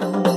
Oh.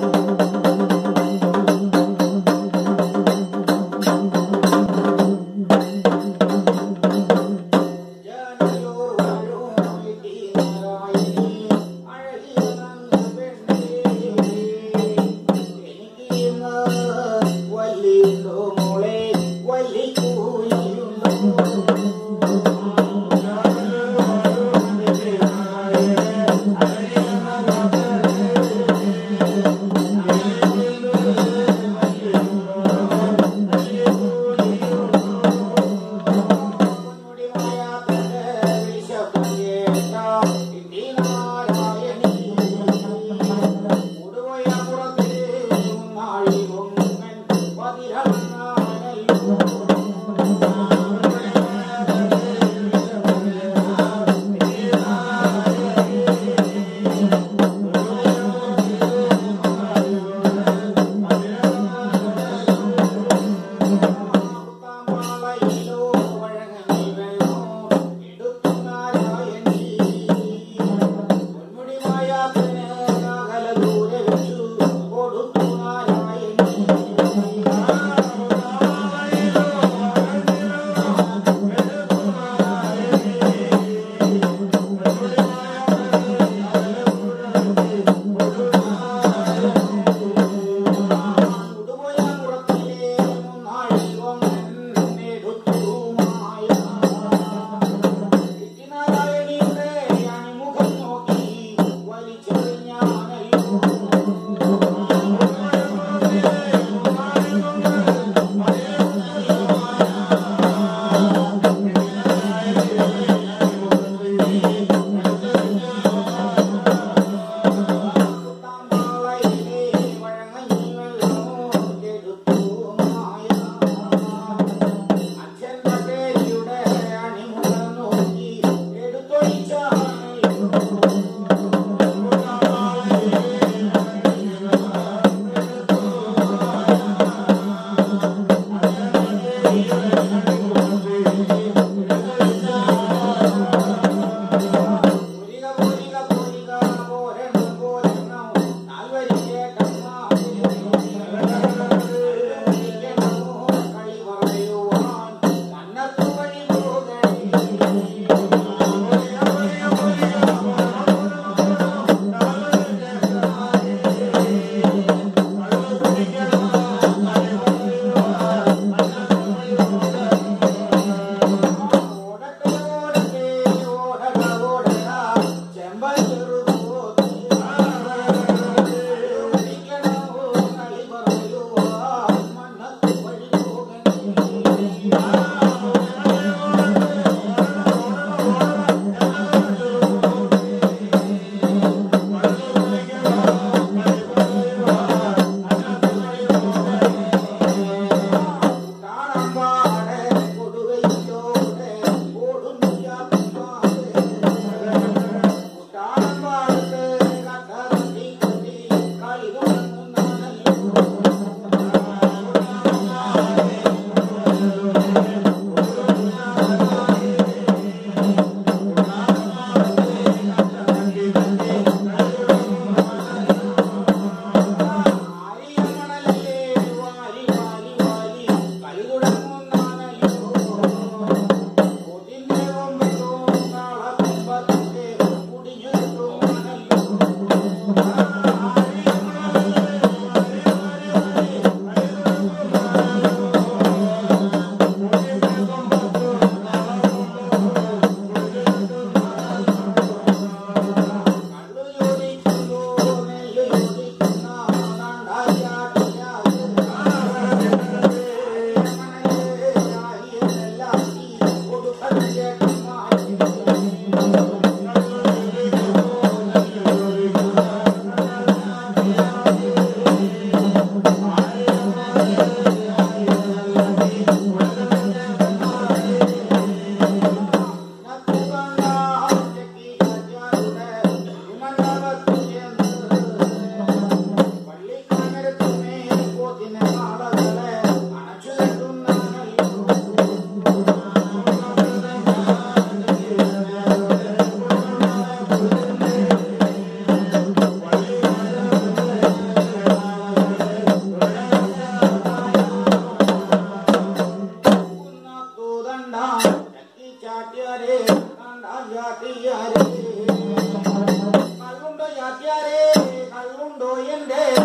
and then,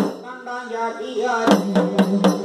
and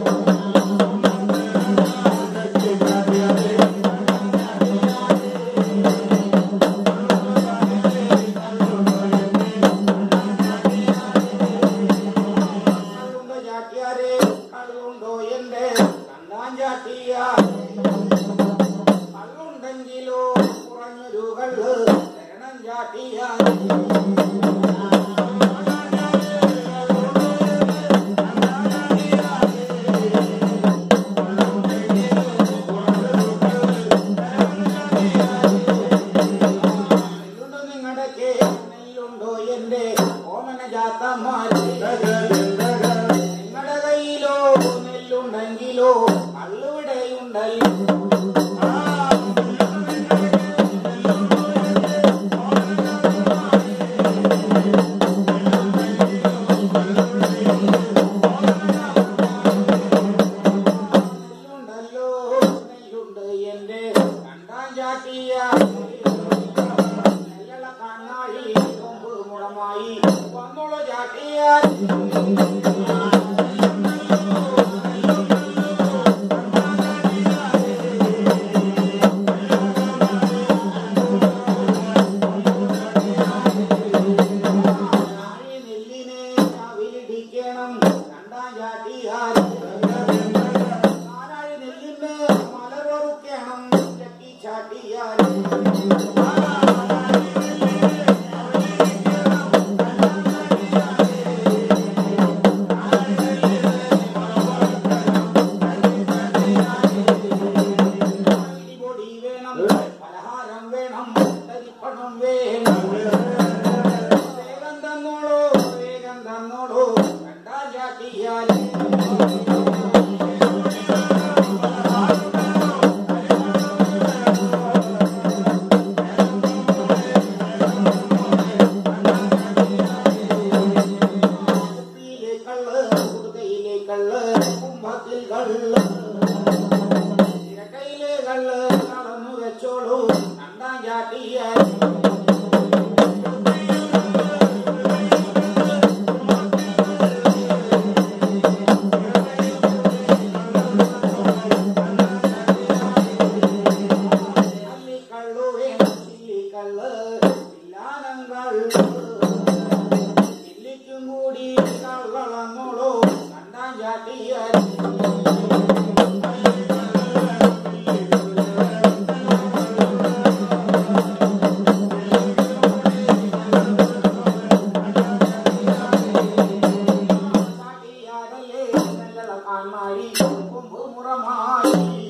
விக்கேணம் கண்டாயா டீஹாரி Hallelujah. முகமாயி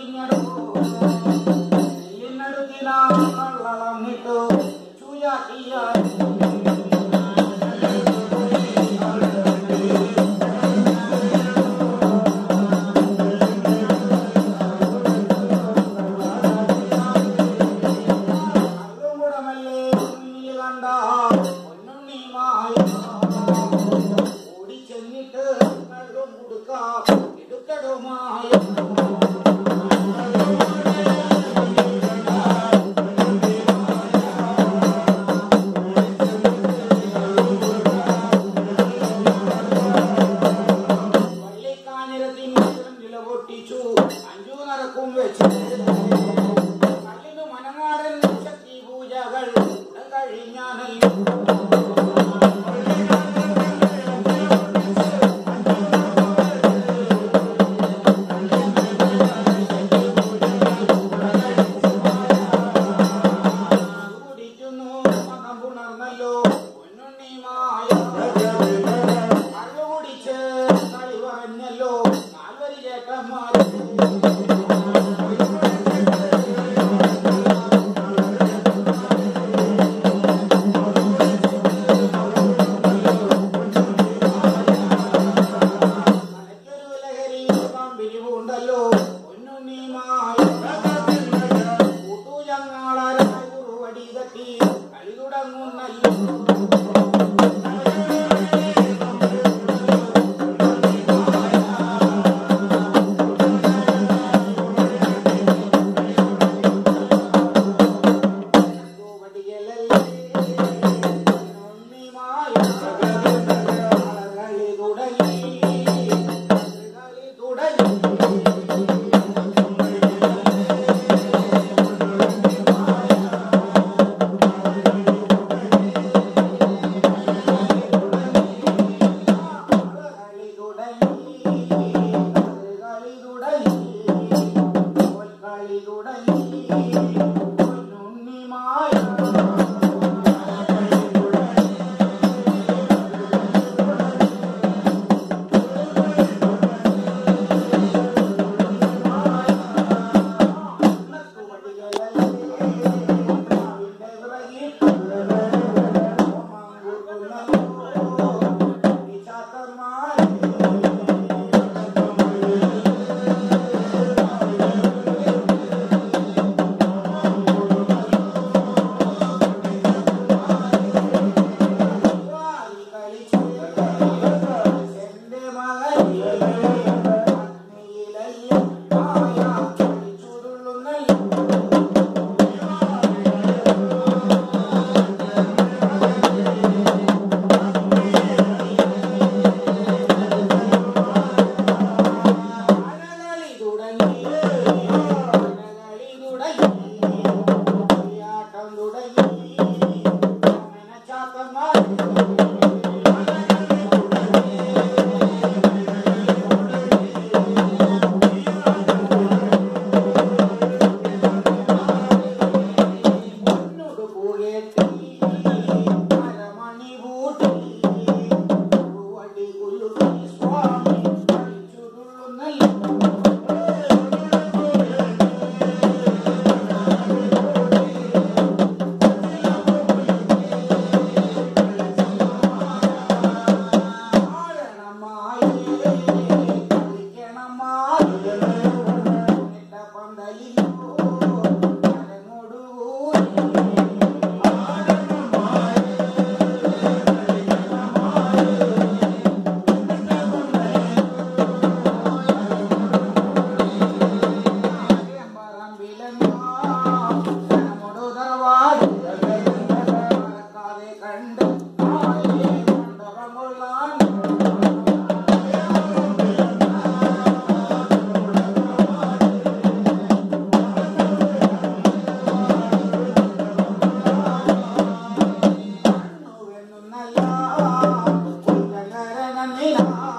dinero கொடிதட்டி கலியுடங்கும் நல்ல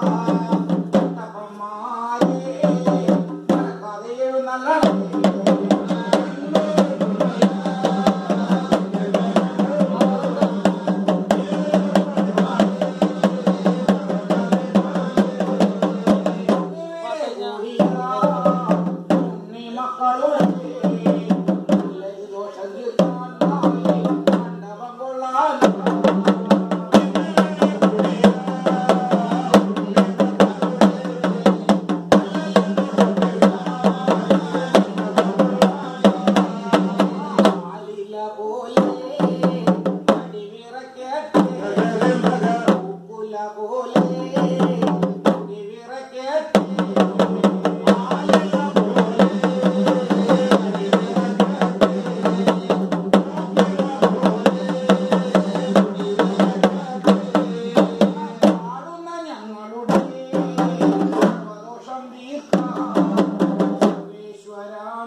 Ah. सर्वेश्वरा